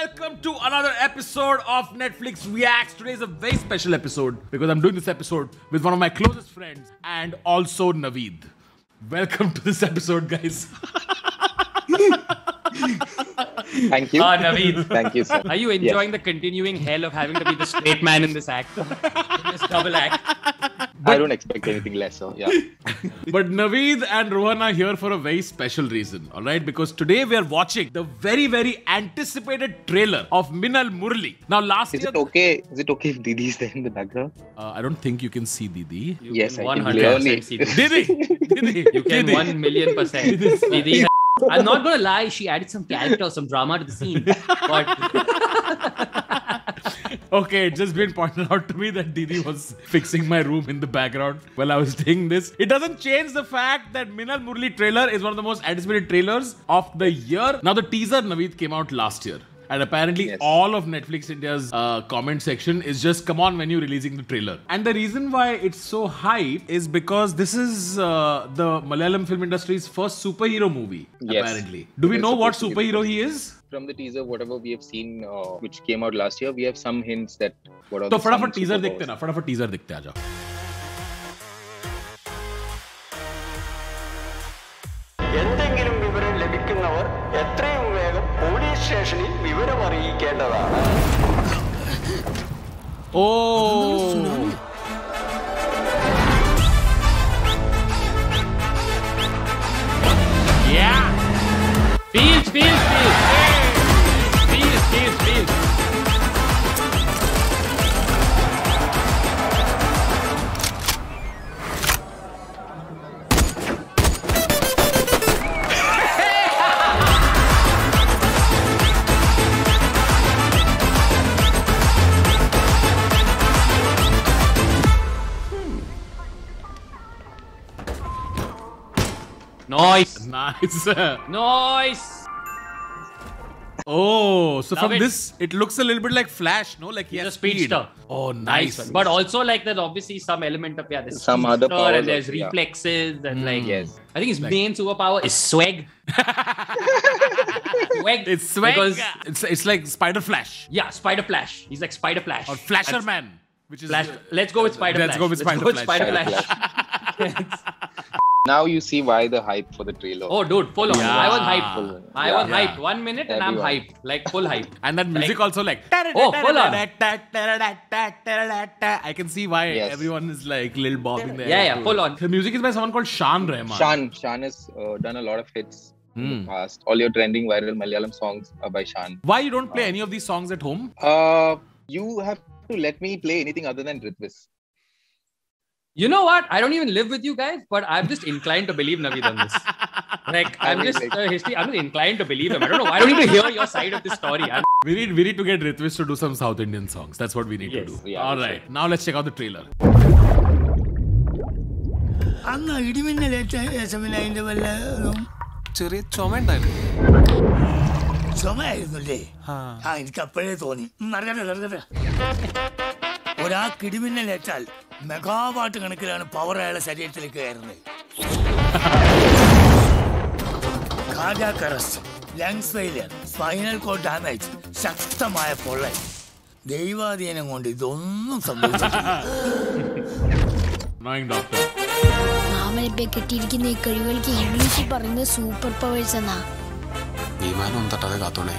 welcome to another episode of Netflix Reacts. Today is a very special episode because I'm doing this episode with one of my closest friends and also Naveed. Welcome to this episode, guys. Thank you. Ah, Naveed. Thank you, sir. Are you enjoying the continuing hell of having to be the straight man in this act? In this double act. I don't expect anything less. So yeah. But Naveed and Rohan are here for a very special reason, all right? Because today we are watching the very, very anticipated trailer of Minnal Murali. Now, last Is year, it okay? Is it okay if Didi is there in the background? uh, I don't think you can see Didi. You Yes, can I can 100% clearly- see this. Didi, Didi, You can Didi. 1 million percent. Didi has- I'm not gonna lie, she added some character, some drama to the scene. But Okay, it just been pointed out to me that Didi was fixing my room in the background while I was doing this. It doesn't change the fact that Minnal Murali trailer is one of the most anticipated trailers of the year. Now, the teaser Naveed came out last year. And apparently, Yes. all of Netflix India's uh, comment section is just come on when you're releasing the trailer. And the reason why it's so hype is because this is uh, the Malayalam film industry's first superhero movie. Yes. Apparently, do we know what superhero he is? From the teaser, whatever we have seen, uh, which came out last year, we have some hints that what are तो the फटाफट some teaser superpowers. देखते ना फटाफट teaser देखते आ जाओ എന്തെങ്കിലും വിവരം ലഭിക്കുന്നവർ എത്രയും വേഗം പോലീസ് സ്റ്റേഷനിൽ വിവരം അറിയിക്കേണ്ടതാണ് ओ Noise. Nice. Oh, so Love from it. this, it looks a little bit like Flash, no? Like he He's has a speedster. Oh, Nice nice. one. But also like there's obviously some element of yeah, there's Some other speedster powers and there's also, yeah. reflexes and like hmm. Yes. I think his Like- main superpower is swag. swag. It's swag. Because, It's it's like Spider Flash yeah, Spider Flash. He's like Spider Flash. or Flasher That's- Man, which is Flash. Let's go with Spider Man. Let's Flash. go with Spider Flash. Spider Spider Flash. Now you see why the hype for the trailer. oh, dude, full on. Yeah. I was hyped. Full. I Yeah. was Yeah. hyped. One minute and I'm Everyone. hyped. Like full hype. And that music Like- also like Oh, full on. I can see why Yes. everyone is like Lil bobbing there. Yeah, yeah, full on. The music is by someone called Shan Rahman. Shan. Shan has uh, done a lot of hits in the past. All your trending viral Malayalam songs are by Shan. Why you don't play any of these songs at home? Uh, you have to let me play anything other than Ritviz. You know what? I don't even live with you guys, but I'm just inclined to believe Naveed on this. Like I'm just uh, history. I'm just inclined to believe him. I don't know. I don't even hear your side of the story. I'm we need we need to get Ritviz to do some South Indian songs. That's what we need yes, to do. Yeah, All right. Sure. Now let's check out the trailer. അന്ന് ഇടിമിന്നലേറ്റ യശമിനായിന്റെ വല്ല ചെറിയ ചുമ ഉണ്ടായിരുന്നു ചുമയായിരുന്നല്ലേ ആ എനിക്ക് അപ്പോഴേ തോന്നി നടക്കട്ടെ നടക്കട്ടെ ഒരാൾക്ക് കിടിമിന്നലേറ്റാൽ മെഗാവാട്ട് കണക്കിലാണ് പവർ അയാളെ ശരീരത്തിലേക്ക് കയറുന്നത്. Cardiac arrest lungs failure spinal cord damage ശക്തമായ പൊള്ളൽ. ദൈവാധീനം കൊണ്ട് ഇതൊന്നും. മാമനിപ്പെ കിട്ടിയിരിക്കുന്ന ഈ കഴിവുകൾക്ക് ഇംഗ്ലീഷിൽ പറയുന്ന സൂപ്പർ പവേഴ്സ് എന്നാ. വിമാനം ഒന്നും തട്ടാതെ കാത്തോണേ.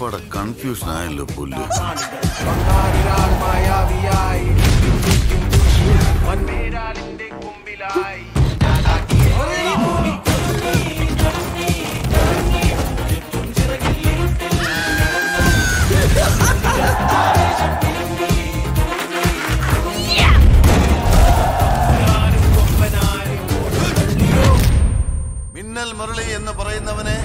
ആകപ്പാടെ കൺഫ്യൂഷൻ ആയല്ലോ പുല്ല്. മിന്നൽ മുരളി എന്ന് പറയുന്നവനെ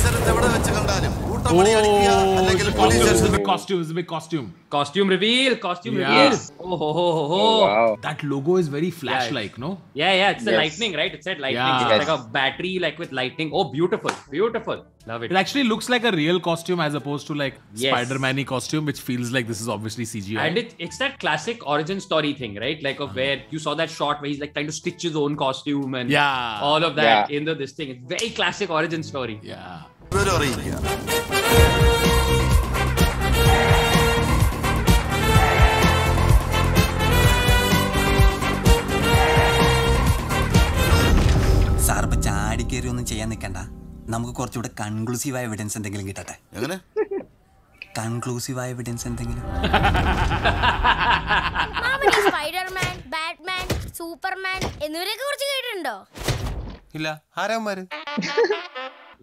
പരിസരത്ത് എവിടെ വെച്ച് കണ്ടാലും കൂട്ടമണി അടിക്കുക അല്ലെങ്കിൽ Oh, police costume, it's a സ്റ്റേഷനിൽ big costume, it's a big costume. Costume reveal, costume Yeah. reveal. Oh, ho, ho, ho, ho. Oh, wow. That logo is very flash-like, no? Yeah, yeah, it's the Yes. lightning, right? It said lightning. Yeah. It's Yes. like a battery, like with lightning. Oh, beautiful, beautiful. Love it. It actually looks like a real costume as opposed to like Yes. Spider-Man costume, which feels like this is obviously CGI. And it, it's that classic origin story thing, right? Like of where you saw that shot where he's like trying to stitch his own costume and Yeah. all of that Yeah. in the this thing. It's very classic origin story. yeah. വിവരം അറിയിക്കുക. Sir ഇപ്പൊ ചാടിക്കേറി ഒന്നും ചെയ്യാൻ നിൽക്കണ്ട നമുക്ക് കുറച്ചുകൂടെ conclusive evidence എന്തെങ്കിലും കിട്ടട്ടെ? എങ്ങനെ? കൺക്ലൂസീവ് എവിഡൻസ് എന്തെങ്കിലും? സ്പൈഡർമാൻ ബാറ്റ്മാൻ സൂപ്പർമാൻ എന്നിവരെയൊക്കെ കുറിച്ച് കേട്ടിട്ടുണ്ടോ? ഇല്ല. ആരാമാര്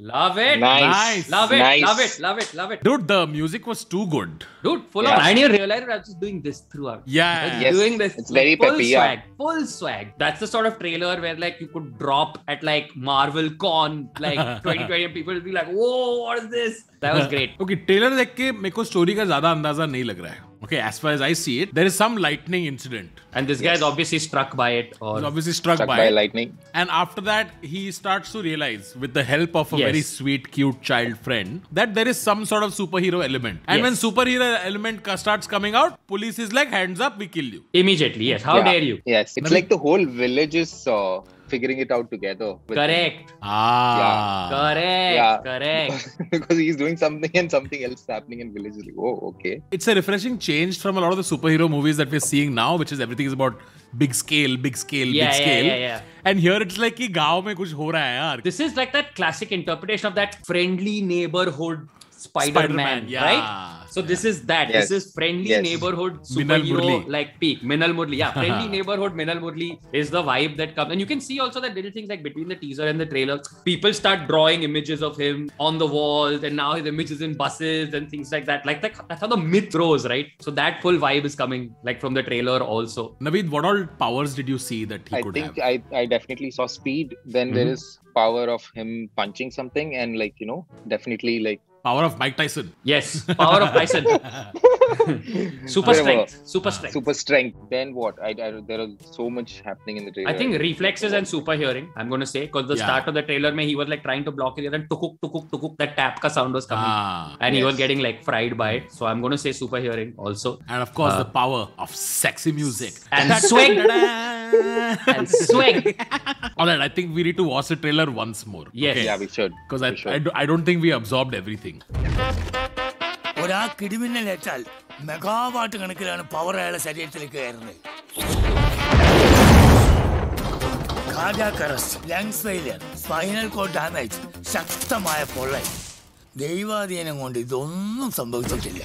Love it. Nice. Nice. Love it. Nice. Love it. Love it. Love it. Dude, the music was too good. Dude, full Yeah. of. I didn't realize I was just doing this throughout. Yeah. Yes. doing this. It's very full peppy, yeah. swag. Full swag. That's the sort of trailer where like you could drop at like Marvel Con, like 2020, and people will be like, "Whoa, what is this?" That was great. Okay, trailer देख के मेरे को story का ज़्यादा अंदाज़ा नहीं लग रहा है Okay, as far as I see it, there is some lightning incident. And this guy is obviously struck by it, or He's obviously struck, Struck by, by it. lightning. And after that, he starts to realize, with the help of a Yes. very sweet, cute child friend, that there is some sort of superhero element. And Yes. when superhero element starts coming out, police is like, hands up, we kill you. immediately. Yes. How Yeah. dare you? Yes, it's like the whole village is uh, figuring it out together. Correct. Ah. Yeah. Correct. Yeah. Correct. because he's doing something and something else is happening in village. Like, oh, okay. It's a refreshing change from a lot of the superhero movies that we're seeing now, which is everything is about big scale, big scale, Yeah, big yeah, scale. yeah, yeah. And here it's like कि गाँव में कुछ हो रहा है यार. This is like that classic interpretation of that friendly neighborhood Spider-Man, Spider-Man, yeah. right? So this is that. Yes. This is friendly Yes. neighborhood superhero like peak. Minnal Murali, yeah. Friendly neighborhood Minnal Murali is the vibe that comes, and you can see also that little things like between the teaser and the trailer, people start drawing images of him on the walls, and now his images in buses and things like that. Like that, that's how the myth grows, right? So that full vibe is coming like from the trailer also. Naveed, what all powers did you see that he I could think have? I, I definitely saw speed. Then there Mhm. is power of him punching something and like you know definitely like Power of Mike Tyson. Yes, power of Tyson. super strength. Super strength. super strength. Then what? I, I there is so much happening in the trailer. I think reflexes and super hearing. I'm gonna say because the Yeah. start of the trailer, mein, he was like trying to block it, and then tukuk tukuk tukuk that tap ka sound was coming, Ah. and he was getting like fried by it. So I'm gonna say super hearing also And of course, Uh, the power of sexy music. and swing and and swing. All right, I think we need to watch the trailer once more. Yes. yeah, we should. Because I, We should. I, I don't think we absorbed everything. ഒരാ കിടിമിന്നലേറ്റാൽ megawatt കണക്കിലാണ് power അയാളെ ശരീരത്തിലേക്ക് കയറുന്നത്. Cardiac arrest lungs failure spinal cord damage ശക്തമായ പൊള്ളൽ. ദൈവാധീനം കൊണ്ട് ഇതൊന്നും സംഭവിച്ചിട്ടില്ല.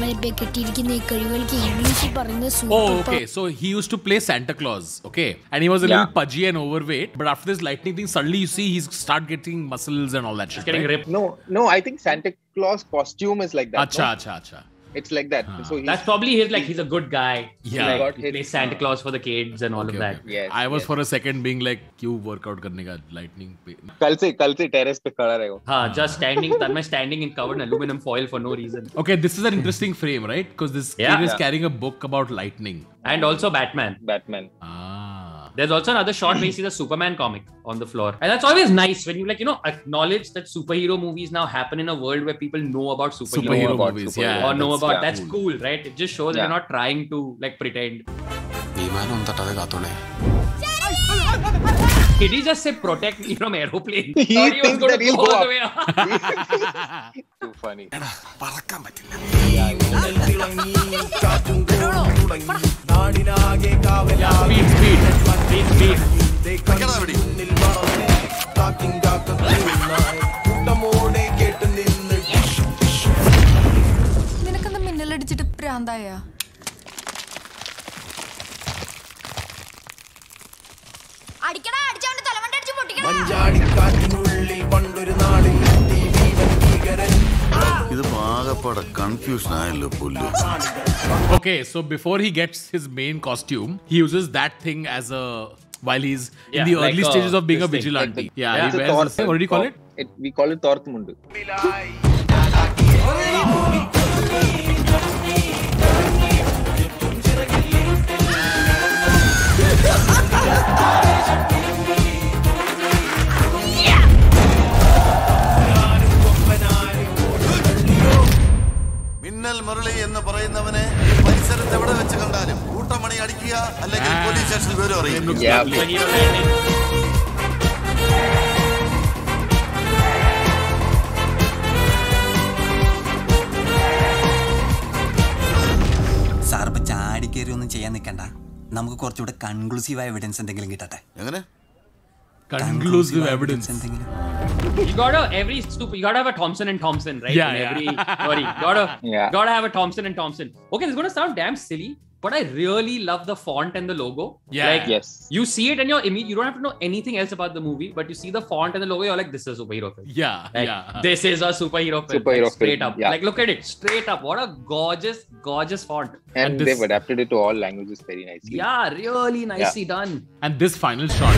മാമനിപ്പെ കെട്ടിയിരിക്കുന്ന ഈ കഴിവുകൾക്ക് ഇംഗ്ലീഷിൽ പറയുന്നത് Oh, super okay. So he used to play Santa Claus, okay? And he was a Yeah. little pudgy and overweight. But after this lightning thing, suddenly you see he's start getting muscles and all that shit. getting right? ripped. No, no. I think Santa Claus costume is like that. Acha, no? acha, acha. It's like that. Ah. So he's, That's probably his like he's a good guy. Yeah. like, Got he hit. plays Santa Claus for the kids and all Okay, of that. okay. Yes, I was yes. for a second being like, क्यों workout करने का lightning पे? कल से कल से terrace पे खड़ा रहेगा Huh, just standing, Tanmay standing in covered in aluminum foil for no reason. Okay, this is an interesting frame, right? Because this Yeah. kid is Yeah. carrying a book about lightning. And also Batman. Batman. Ah. There's also another shot where you see the Superman comic on the floor. And that's always nice when you like, you know, acknowledge that superhero movies now happen in a world where people know about superhero, Superhero about movies, superhero. yeah. or know about yeah. that's cool, right? It just shows that Yeah. you're not trying to like pretend. He did just say protect me from aeroplane. He Thought he was going to go all the way up. Too funny. പറക്കാൻ പറ്റില്ല speed speed speed speed okay so before he gets his main costume he uses that thing as a while he's yeah, in the like early a, stages of being a vigilante. Thing, like, yeah, yeah. he wears torth, what do you call it? it? We call it Torthmundu. Murali എന്ന് പറയുന്നവനെ പരിസരത്ത് എവിടെ വെച്ച് കണ്ടാലും കൂട്ടമണി അടിക്കുക അല്ലെങ്കിൽ police സ്റ്റേഷനിൽ വിവരം അറിയും കയറി ഒന്നും ചെയ്യാൻ നിൽക്കണ്ട. നമുക്ക് കുറച്ചുകൂടെ കൺക്ലൂസീവ് എവിഡൻസ് എന്തെങ്കിലും കിട്ടട്ടെ? എങ്ങനെ? കൺക്ലൂസീവ് എവിഡൻസ് എന്തെങ്കിലും? You gotta every stupid. You gotta have a Thomson and Thompson, right? Yeah, In yeah. every sorry, gotta Yeah. gotta have a Thomson and Thompson. Okay, this is gonna sound damn silly, but I really love the font and the logo. Yeah. Like, yes. You see it and you're imme- you don't have to know anything else about the movie, but you see the font and the logo, you're like, this is a superhero film. Yeah. Like, yeah. This is a superhero film. Superhero like, straight film. up. Yeah. Like look at it. Straight up. What a gorgeous, gorgeous font. And, and this... they've adapted it to all languages very nicely. Yeah, really nicely yeah. done. And this final shot.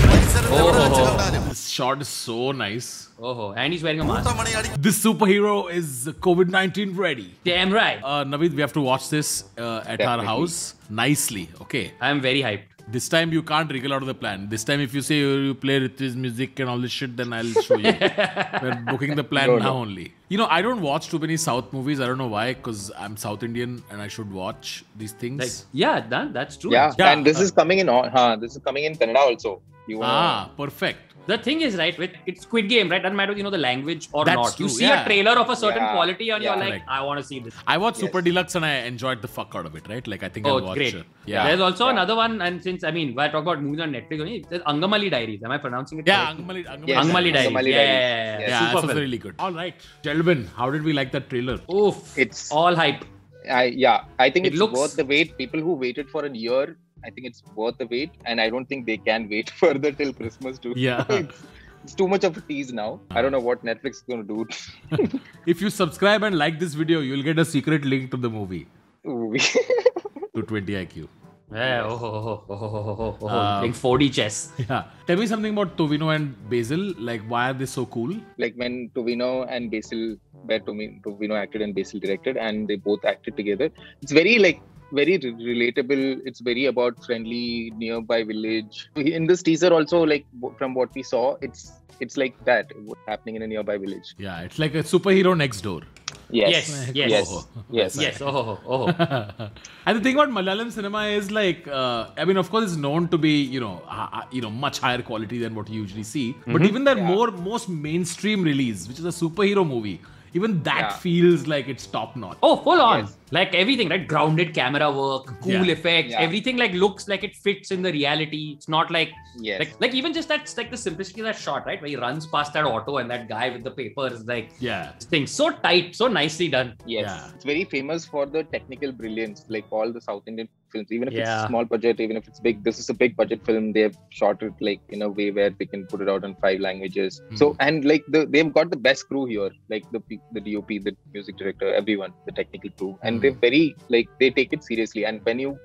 Oh, oh, oh. This shot is so nice. Oh, and he's wearing a mask. This superhero is COVID-19 ready. Damn right. Uh, Naveed, we have to watch this uh, at Definitely. our house house nicely. Okay. I'm very hyped. This time you can't wriggle out of the plan. This time, if you say you, you play Ritu's music and all this shit, then I'll show you. We're booking the plan No, now no. only. You know, I don't watch too many South movies. I don't know why, because I'm South Indian and I should watch these things. Like, yeah, that, that's true. Yeah. Yeah. And this is coming in. all- Huh, this is coming in Kannada also. You wanna, ah, perfect. The thing is, right, with it's Squid Game, right? Doesn't matter if you know the language or That's not. You true, see yeah. a trailer of a certain Yeah, quality and you're like, Correct. I want to see this. I watched Yes. Super Deluxe and I enjoyed the fuck out of it, right? Like, I think Oh, I'll watch great. it. Yeah. There's also Yeah. another one, and since I mean, when I talk about movies on Netflix, only, there's Angamaly Diaries. Am I pronouncing it? Yeah, correctly? Angamaly, Angamaly, Yes. Angamaly Diaries. Angamaly yeah, Diaries. yeah, yeah, Yes. Yeah, super this was film. really good. All right. Gentlemen, how did we like that trailer? Oof. It's all hype. I yeah, I think It it's looks- worth the wait. People who waited for a year, I think it's worth the wait, and I don't think they can wait further till Christmas too. Yeah. it's, too much of a tease now. I don't know what Netflix is going to do. if you subscribe and like this video, you'll get a secret link to the movie. to 20 IQ. Yeah, oh oh oh, oh, oh, oh, oh, oh, um, like 4D chess. Yeah. Tell me something about Tovino and Basil. Like, why are they so cool? Like when Tovino and Basil, where Tovino acted and Basil directed, and they both acted together. It's very like very re- relatable. It's very about friendly nearby village. In this teaser, also like from what we saw, it's it's like that what's happening in a nearby village. Yeah, it's like a superhero next door. Yes, Yes, yes. yes, Oh. yes. Yes, oh, oh, oh, oh. and the thing about Malayalam cinema is like, uh, I mean, of course, it's known to be, you know, uh, uh, you know, much higher quality than what you usually see. But even their more most mainstream release, which is a superhero movie, even that Yeah. feels like it's top notch. Oh, full on. Yes. Like everything, right? Grounded camera work, cool Yeah. effects, Yeah. everything like looks like it fits in the reality. It's not like Yes. like like even just that's like the simplicity of that shot, right? Where he runs past that auto and that guy with the paper is like Yeah. this thing so tight, so nicely done. Yes, Yeah. it's very famous for the technical brilliance, like all the South Indian films. Even if it's Yeah. a small budget, even if it's big, this is a big budget film. They have shot it like in a way where they can put it out in five languages. Hmm. So and like the they've got the best crew here, like the the DOP, the music director, everyone, the technical crew, and they're hmm. very like they take it seriously. And when you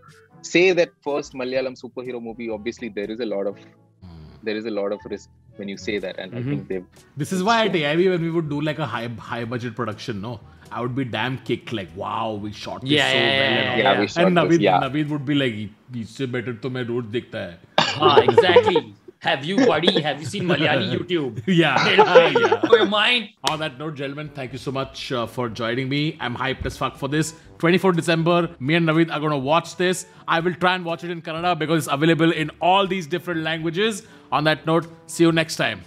say that first Malayalam superhero movie, obviously there is a lot of hmm. there is a lot of risk when you say that, and I mm-hmm. think they've This is why at AIB when we would do like a high high budget production, no, I would be damn kicked like wow we shot this yeah, so yeah, well yeah, and, yeah. We shot and Naveed, this, yeah. Naveed would be like इससे better to मैं road. देखता exactly Have you, buddy? Have you seen Malayali YouTube? Yeah. yeah. Oh, your mind. On that note, gentlemen, thank you so much uh, for joining me. I'm hyped as fuck for this. 24 December, me and Naveed are going to watch this. I will try and watch it in Kannada because it's available in all these different languages. On that note, see you next time.